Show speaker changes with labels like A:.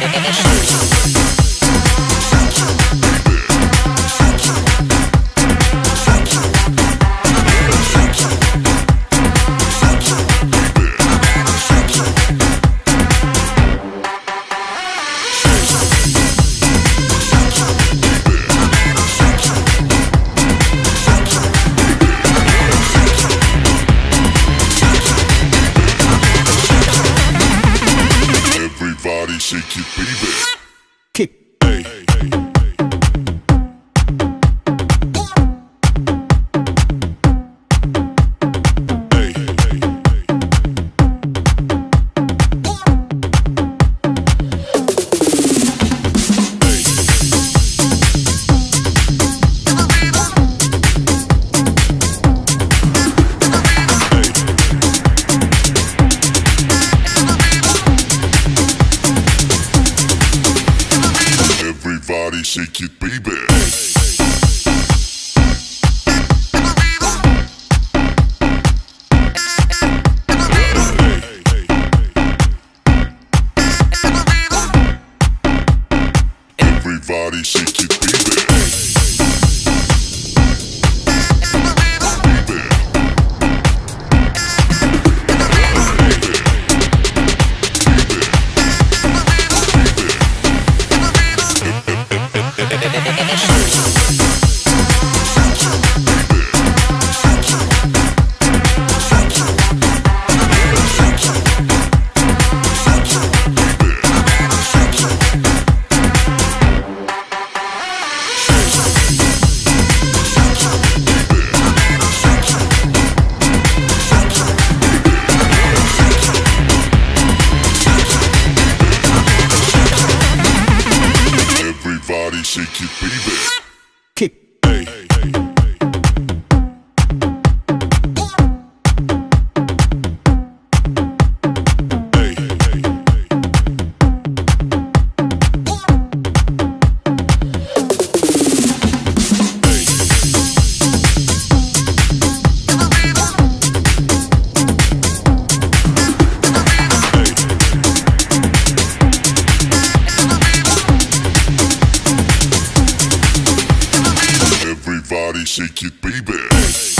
A: Yeah. music, baby. Hey. shake it, baby. shake it, baby.